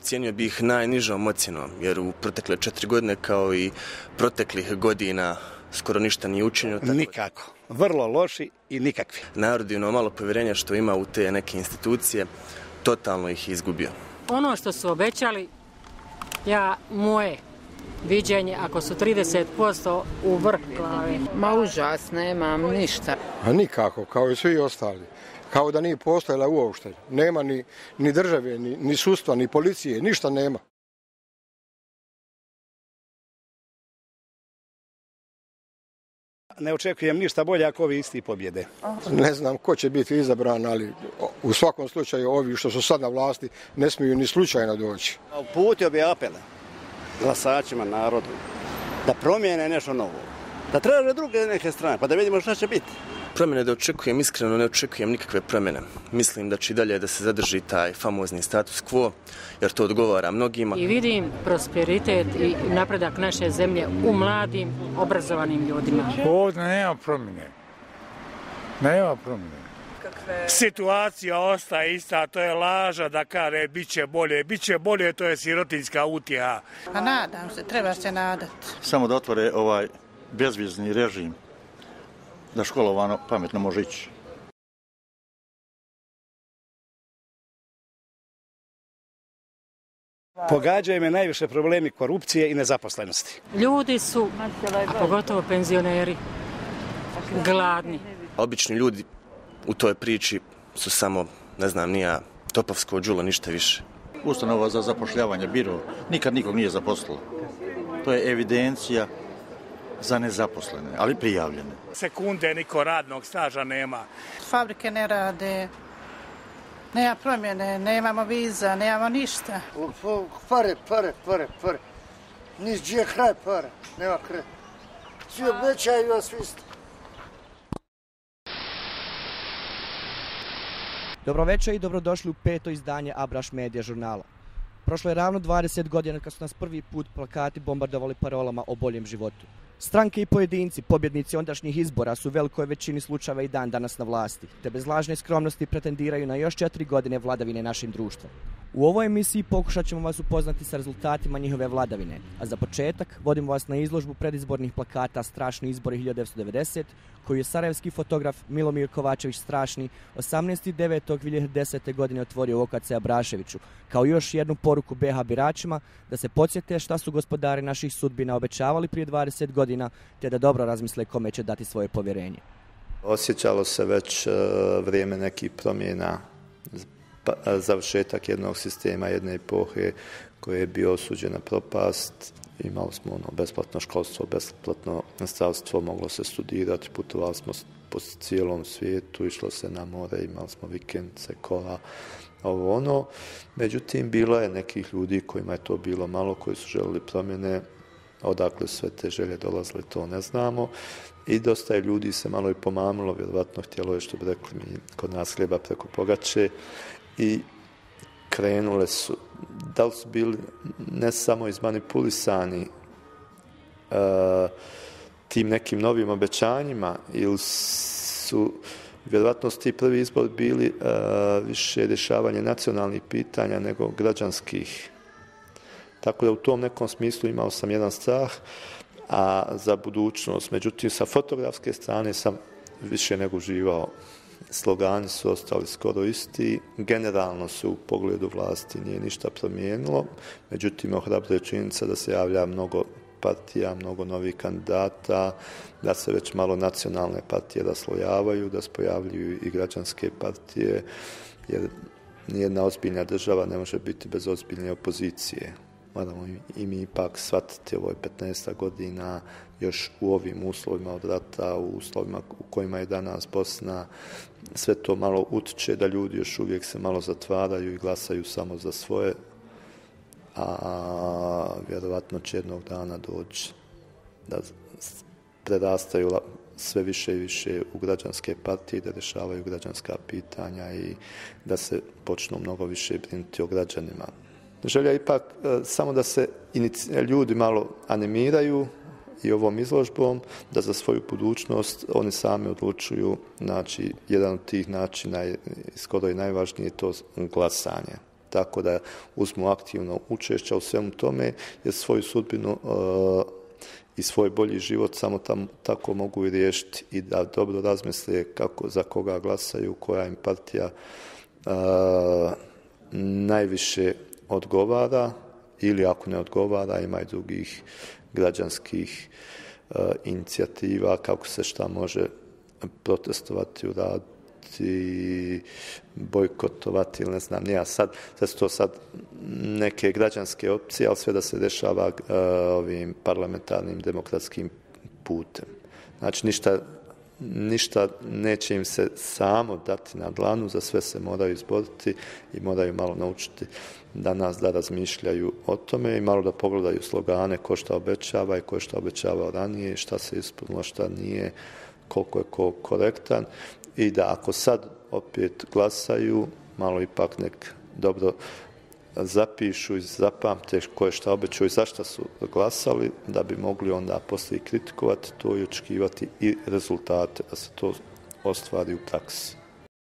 Ocijenio bih ih najnižom ocjenom, jer u protekle četiri godine kao i proteklih godina skoro ništa nije učinjeno. Nikako. Vrlo loši i nikakvi. Narod malo povjerenja što ima u te neke institucije, totalno ih izgubio. Ono što su obećali, ja moje viđenje, ako su 30% u vrh glave. Ma užas, nemam ništa. A nikako, kao i svi ostali. Kao da nije postojala uopšte. Nema ni, ni države, ni, ni sustva, ni policije, ništa nema. Ne očekujem ništa bolje ako ovi isti pobjede. Ne znam ko će biti izabran, ali u svakom slučaju ovi što su sad na vlasti ne smiju ni slučajno doći. Putio bi apele glasačima, narodu, da promijene nešto novo. Da traže druge neke strane, pa da vidimo šta će biti. Promjene da očekujem, iskreno ne očekujem nikakve promjene. Mislim da će i dalje da se zadrži taj famozni status quo, jer to odgovara mnogima. I vidim prosperitet i napredak naše zemlje u mladim, obrazovanim ljudima. Ovdje nema promjene. Nema promjene. Situacija ostaje ista, to je laža da kare bit će bolje. Bit će bolje, to je sirotinska utjeha. Pa nadam se, treba se nadati. Samo da otvore ovaj bezvizni režim, da školovano pametno može ići. Pogađaju me najviše problemi korupcije i nezaposlenosti. Ljudi su, a pogotovo penzioneri, gladni. Obični ljudi u toj priči su samo, ne znam, nija topovsko džulo, ništa više. Ustanova za zapošljavanje, biro, nikad nikog nije zaposlilo. To je evidencija za nezaposlene, ali prijavljene. Sekunde niko radnog staža nema. Fabrike ne rade, nema promjene, nemamo viza, nemamo ništa. Pare, pare, pare, pare. Nis gdje kraj pare, nema kraj. Svi obećaju, a svi ste. Dobroveče i dobrodošli u peto izdanje Abraš Media žurnala. Prošlo je ravno 20 godina kad su nas prvi put plakati bombardovali parolama o boljem životu. Stranke i pojedinci, pobjednici ondašnjih izbora, su u velikoj većini slučajeva i dan danas na vlasti, te bez lažne skromnosti pretendiraju na još četiri godine vladavine našim društvom. U ovoj emisiji pokušat ćemo vas upoznati sa rezultatima njihove vladavine, a za početak vodimo vas na izložbu predizbornih plakata Strašni izbori 1990, koju je sarajevski fotograf Milomir Kovačević Strašni 18.9.2010. godine otvorio u OKC Abraševiću, kao još jednu poruku BH biračima da se podsjete šta su gospodari naših sudbina obećavali prije 20 godina, te da dobro razmisle kome će dati svoje povjerenje. Osjećalo se već e, vrijeme nekih promjena, pa, e, završetak jednog sistema, jedne epohe koje je bio osuđen na propast. Imali smo ono, besplatno školstvo, besplatno nastavstvo, moglo se studirati, putovali smo po cijelom svijetu, išlo se na more, imali smo vikendce, kola, ovo ono. Međutim, bilo je nekih ljudi kojima je to bilo malo, koji su želili promjene, odakle sve te želje dolazile, to ne znamo. I dosta je ljudi se malo i pomamilo, vjerovatno htjelo je što bi rekli mi kod nas hljeba preko pogače i krenule su, da li su bili ne samo izmanipulisani uh, tim nekim novim obećanjima ili su vjerovatno ti prvi izbor bili uh, više rješavanje nacionalnih pitanja nego građanskih. Tako da u tom nekom smislu imao sam jedan strah a za budućnost. Međutim, sa fotografske strane sam više nego uživao slogani su ostali skoro isti. Generalno se u pogledu vlasti nije ništa promijenilo. Međutim, ohrabre činjenica da se javlja mnogo partija, mnogo novih kandidata, da se već malo nacionalne partije raslojavaju, da se pojavljuju i građanske partije, jer nijedna ozbiljna država ne može biti bez ozbiljne opozicije. Moramo i mi ipak shvatiti ovo je 15. godina još u ovim uslovima od rata, u uslovima u kojima je danas Bosna, sve to malo utiče da ljudi još uvijek se malo zatvaraju i glasaju samo za svoje, a vjerovatno će jednog dana doći da prerastaju sve više i više u građanske partije, da rešavaju građanska pitanja i da se počnu mnogo više brinuti o građanima. Želja ipak e, samo da se ljudi malo animiraju, i ovom izložbom da za svoju budućnost oni sami odlučuju znači jedan od tih načina je skoro i najvažnije to glasanje. Tako da uzmu aktivno učešća u svemu tome, jer svoju sudbinu e, i svoj bolji život samo tam, tako mogu i riješiti i da dobro razmisle kako, za koga glasaju, koja im partija uh, najviše odgovara ili ako ne odgovara ima i drugih građanskih e, inicijativa kako se šta može protestovati u bojkotovati ili ne znam, nija sad, sad su to sad neke građanske opcije, ali sve da se dešava e, ovim parlamentarnim demokratskim putem. Znači, ništa, ništa neće im se samo dati na dlanu, za sve se moraju izboriti i moraju malo naučiti da nas da razmišljaju o tome i malo da pogledaju slogane ko šta obećava i ko je šta obećavao ranije, šta se ispunilo, šta nije, koliko je ko korektan i da ako sad opet glasaju, malo ipak nek dobro zapišu i zapamte ko je šta obećao i zašta su glasali, da bi mogli onda poslije kritikovati to i očekivati i rezultate, da se to ostvari u praksi.